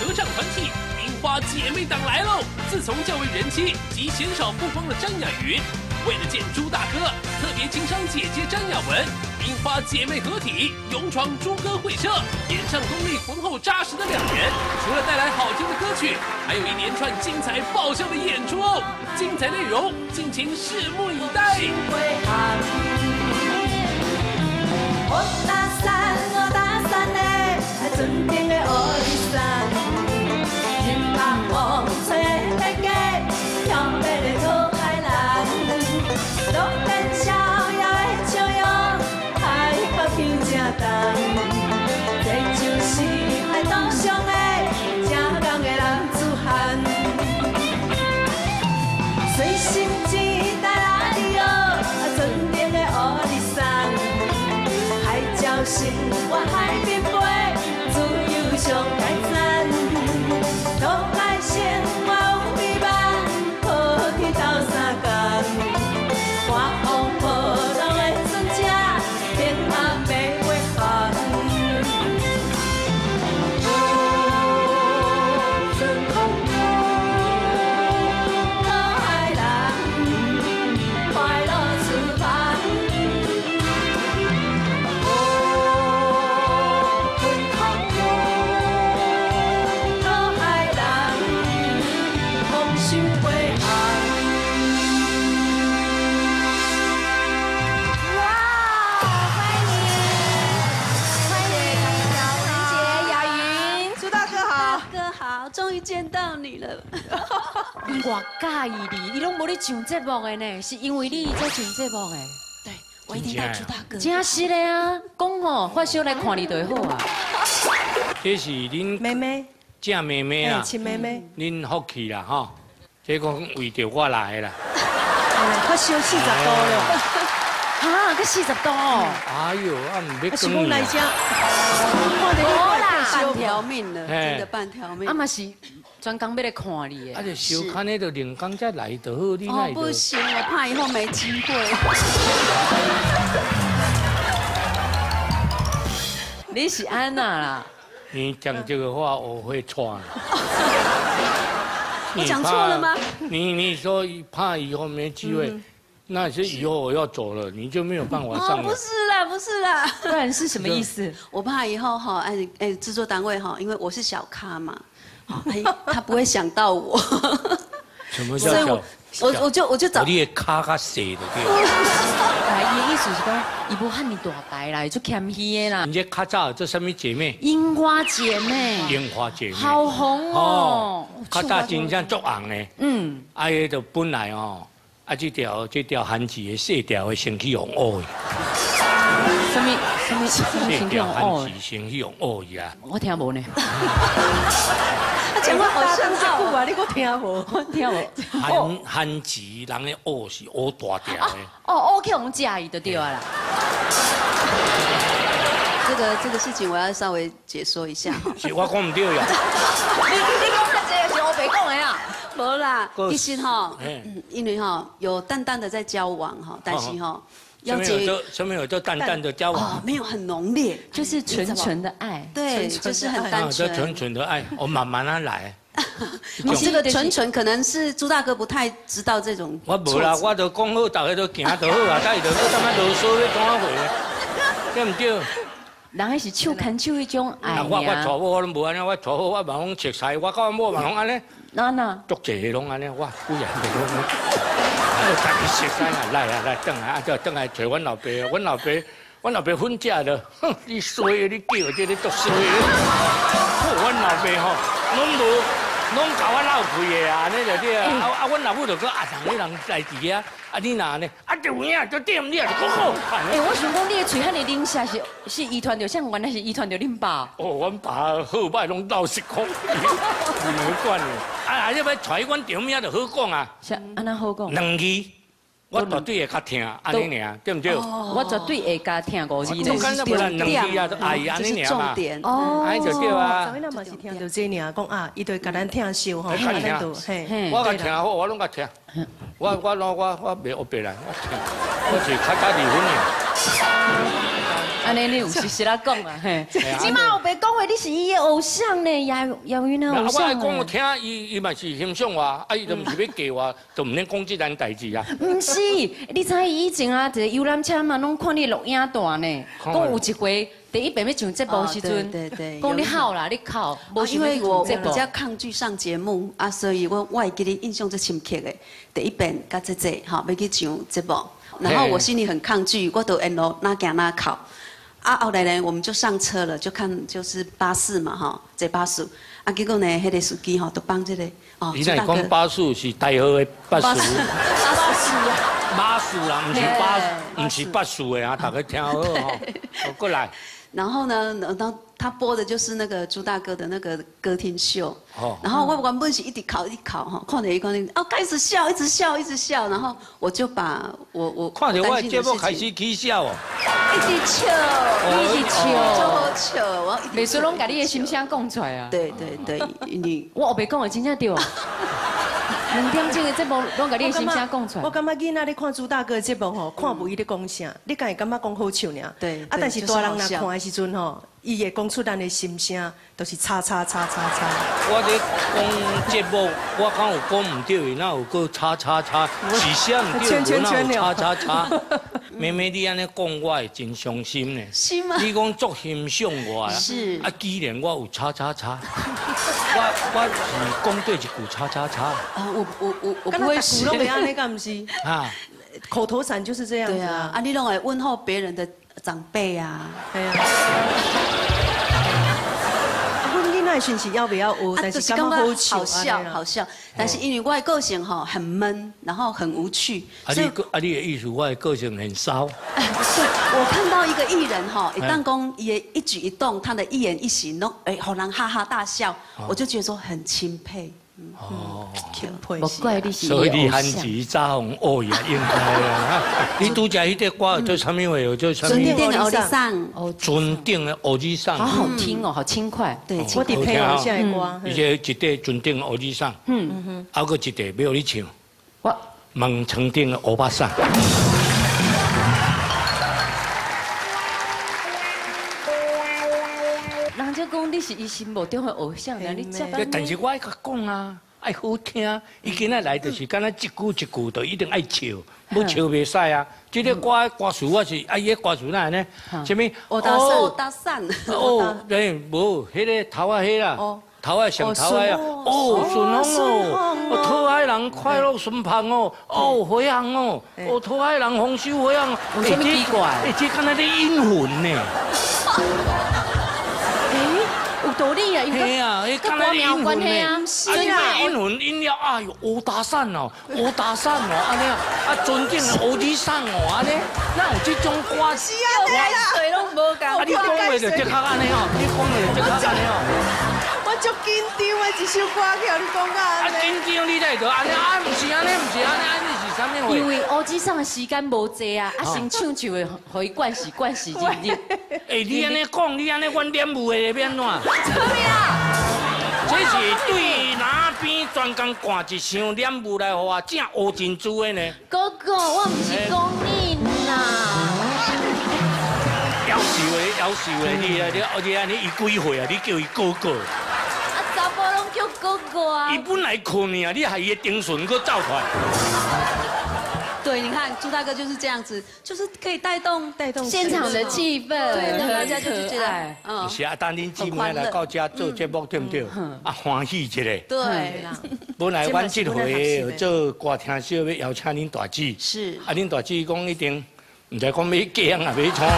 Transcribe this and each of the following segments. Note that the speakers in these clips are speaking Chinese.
合唱团体樱花姐妹党来喽！自从较为人妻及鲜少曝光的张雅云，为了见朱大哥，特别情商姐姐张雅文，樱花姐妹合体勇闯朱哥会社，演唱功力浑厚扎实的两人，除了带来好听的歌曲，还有一连串精彩爆笑的演出哦！精彩内容，敬请拭目以待。我介意你，你拢无咧上节目的呢，是因为你在上节目的。对，我一定带朱大哥。真是的啊，讲吼，发烧来看你就会好啊。这是恁妹妹，正妹妹哎，啊，亲妹妹，恁福气啦吼。这个为着我来的啦。哎，发烧四十度了，哈，个四十度哦，哎呦，啊唔要啊，是讲来讲遮，你看到你好啦，快烧半条命了，哎真的半条命啊。嘛是专工要来看你啊，的。就小看那个连工才来就好，你哦那，就不行，我怕以后没机会。你是安娜啦，你讲这个话我会错。我讲错了吗？你你说怕以后没机会，那是以后我要走了，你就没有办法哦，不上了。是啦，不是啦。不然是什么意思？我怕以后哈，哎哎，制作单位哈，因为我是小咖嘛，哦哎，他不会想到我，什么叫我小？我我就我就找你的卡卡细的对。啊，伊的意思是讲，伊不喊你大白啦，伊就谦虚的啦。你这卡早这什么姐妹？樱花姐妹，樱花姐妹。好红哦。卡早真正足红的。嗯，啊，迄就本来哦，啊，这条这条韩剧的细条的身体用乌的，什么什么 什么细情况条韩哦？剧身体用乌的啊。我听无呢，他讲话好深这奥啊，你给我听无？我听无。韩韩剧人的乌是乌大条的。哦，OK，我们介意就对了啦。这个这个事情我要稍微解说一下。是我讲唔对呀。你你讲的这个是我白讲的啦。没其实哈，因为哈有淡淡的在交往哈，但是哈要结上面有这上面有这淡淡的交哦往。没有很浓烈，就是纯纯的爱。对，就是很爱单纯纯。纯的爱，我慢慢啊来。你这个纯纯可能是朱大哥不太知道这种。我无啦，我都讲好，大家都行就好啊，再就要干嘛啰嗦要怎啊回？对唔对？人还是手牵手一种爱啊，我我呀。娶某我拢无安尼，我娶好我嘛拢切菜，我甲我某嘛拢安尼，那那足济个拢安尼，我夫人袂拢。啊，家己切菜啊，来啊来，等来啊，就等来找阮老爸，阮老爸，阮老爸分家了，哼，你衰啊，你叫这你足衰的。好，阮老爸吼，拢无。拢甲我闹开的啊，安尼就对啊。啊啊，阮老母就讲啊，人你人来伫啊，啊你哪呢？啊就有影就点，你也是讲好。哎，我想讲你的嘴和你啉下是是遗传着像原来是遗传着恁爸。哦，阮爸好歹拢老实讲，没管的。啊，你，要要揣阮场面就好讲啊，是安那好讲。两字，我绝对会较听，安尼尔，对不对？我绝对会较听五字呢。中间那不然两字啊，安重尼尔嘛，点。哦安尼就对啊昨。天嘛是听到这尔，讲啊，伊对甲咱听笑吼，会较听安尼就嘿。我甲听好，我拢甲听。我我我我我袂学别人，我听，我是较早离婚的。啊，安尼你有实实啦讲啊，嘿嘿啊，即马有白讲话，你是伊的偶像呢，杨杨云的啊，偶我爱讲，我。听伊伊嘛是欣赏我，啊，伊都毋是要嫁我，都毋免讲即件代志啊。毋是，你知伊以前啊，一个游览车嘛，拢看你录影带呢。讲有一回，第一遍要上节目的时阵，讲你好啦，你考，哦因为我我比较抗拒上节目啊，所以我我会记你印象最深刻的第一遍甲这这哈要去上节目，然后我心里很抗拒，我都沿路哪行哪考。啊，后来呢，我们就上车了，就看就是巴士嘛哈，坐巴士。啊，结果呢，迄个司机吼，都帮这个哦伊那讲巴士是大号的巴士，巴士。啊，巴士啦，毋是巴，毋是巴士的啊，大家听好吼。好过来，然后呢，然后他播的就是那个朱大哥的那个歌厅秀。哦。然后我原本是一直考一直考哈，看着一看那哦开始笑，一直笑，一直笑，然后我就把我我看着我的节目开始起笑哦。直笑，一直笑就好笑，我每次拢甲你的心声讲出来啊。对对对，你我后白讲的真正对哦。两点钟的节目拢甲你的心声讲出来。我感觉囡仔咧看朱大哥的节目吼，看不伊咧讲啥，你敢会感觉讲好笑呢？对啊，但是大人若看的时阵吼，伊会讲出咱的心声，都是叉叉叉叉叉。我咧讲节目，我敢有讲唔对，那有个叉叉叉，是写唔对，圈圈圈哪有叉叉叉。妹妹，你安尼讲，我会真伤心呢。是吗你讲足欣赏我啊？是啊，既然我有叉叉叉，我我是讲对一句叉叉叉啊，我我我我敢若大不会是鼓，拢袂安尼，敢毋是？啊。口头禅就是这样子对啊，啊。啊你拢会问候别人的长辈啊，对啊。要不要我？但是刚刚好笑，好笑，但是因为我的个性哈很闷，然后很无趣，啊，所以你个啊，你的意思，我的个性很骚。哎，是，我看到一个艺人哈，一旦讲也一举一动，他的一言一行都哎，好让哈哈大笑，我就觉得说很钦佩。哦，钦佩莫怪你是所以你汉伊的偶像。字早红哦也应该啊。你拄则迄个歌叫什么话？叫什么？尊定的欧丽桑，哦，尊定的欧吉桑好。好听哦，好轻快。对，我得配合下的歌。而且一块尊定的欧吉桑，嗯嗯，还有一块要你唱，我问曾经的欧巴桑。人家讲你是伊心目中的偶像，然后你这对但是我爱甲讲啊，爱好听。伊今仔来就是敢若一句一句，就一定爱笑，要笑袂使啊。即个歌歌词我是啊伊歌词哪呢？什么？欧大善，欧大善，哦，对，无，迄个头啊，迄啦哦，头啊上头啊，哦哦，顺顺风风哦，哦，讨海人快乐顺风哦，哦，回航哦，哦，讨海人丰收回航。有什么奇怪哎，这敢若咧阴魂呢？有道理啊，因为嘿啊，迄敢若咧阴跟歌魂呢？名有关系啊啊，你那阴魂阴了，哎呦，欧大善哦，欧大善哦，安尼啊，啊，尊敬的欧弟善哦，安尼，哪有这种歌？是啊，水拢无啊，你讲话就即刻安尼哦，你讲话就即刻安尼哦。我足紧张的一首歌叫你讲啊啊，紧张你才会安尼，啊，毋是安尼，毋是安尼，安尼是啥物话？因为欧吉上的时间无济啊，啊，先唱唱的，互伊惯死惯死，日日。哎，你安尼讲，你安尼阮点舞的要安怎？啊？这是对哪边专工灌一箱染舞来，互我正乌珍珠的呢？哥哥，我唔是讲你啦。夭寿的，夭寿的，你啊，你而且安尼伊几岁啊？你叫伊哥哥，啊，查甫拢叫哥哥啊伊。本来困啊，你害伊的丁顺搁走出来。对，你看朱大哥就是这样子，就是可以带动带动现场的气氛，对，让大家很就是觉得。，嗯，是啊，当恁姊妹来到家做节目，对不对？啊，欢喜一下。对啦，本来阮这回做歌厅小要邀请恁大姐，是啊，恁大姐讲一定，唔知讲要嫁啊，要创话。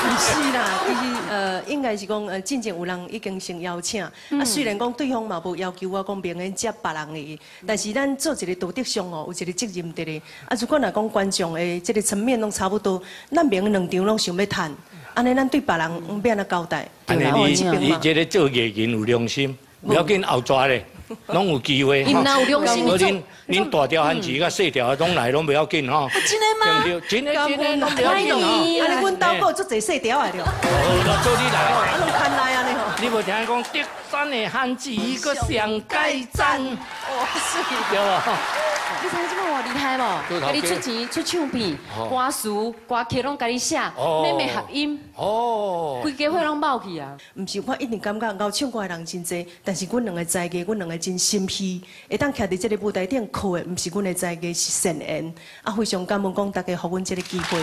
不是啦，其实呃，应该是讲呃，进前有人已经先邀请，啊，虽然讲对方嘛无要求我讲明年接别人的，但是咱做一个道德上哦，有一个责任伫咧。啊，如果若讲观众的这个层面拢差不多，咱明年两场拢想要谈，安尼咱对别人毋免安尼交代？安尼哦你你这个做艺人有良心，不要紧后抓咧，拢有机会。因哪有良心无做恁恁大条汉子甲细条的拢来拢不要紧吼。真的吗？真的真的拢不要紧吼。欢安尼阮兜有足侪细条的了，哦，做你来。啊，拢牵来安尼吼。你无听讲德山的汉子个上盖章，哇，是对无？你知影这么我厉害不？给你出钱出唱片哦，歌词歌曲拢给你写，妹妹合音，哦，规家伙拢爆去啊！毋是，我一定感觉熬唱歌的人真多，但是阮两个才艺，阮两个真心虚，会当徛伫这个舞台顶哭的，毋是阮的才艺，是善缘。啊，非常感恩讲大家给阮这个机会，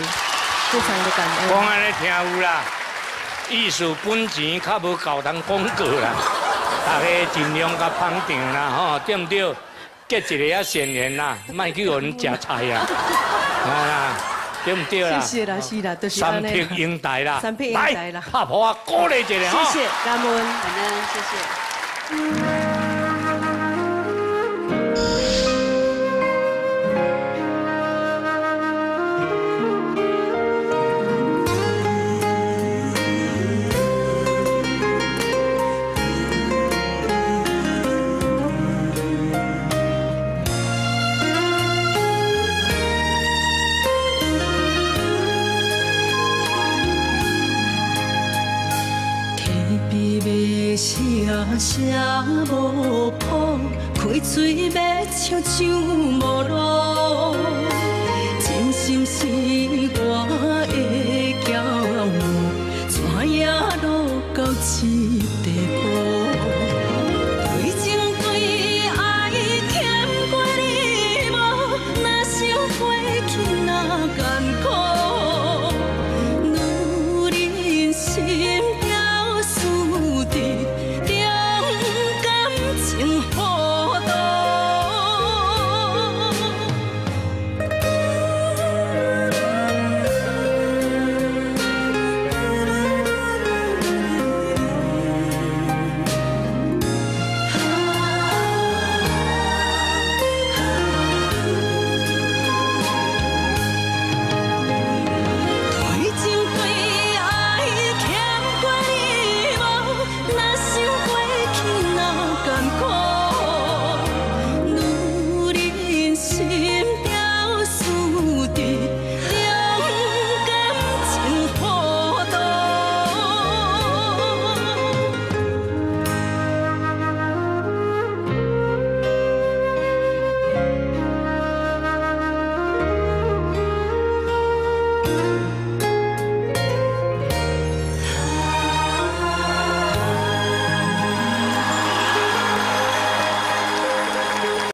非常的感恩。讲安尼听有啦，艺术本钱较无够通广告啦，大家尽量甲捧场啦，吼，对毋对？结一个啊善缘啦，卖去互人食菜啊，啊啦，对毋对啦？谢谢啦，是啦，就是安尼三匹英台啦，三匹英台啦来拍婆啊，鼓励一下吼。谢谢，感恩。感恩，谢谢。声无谱，开嘴要唱唱无路，真心是我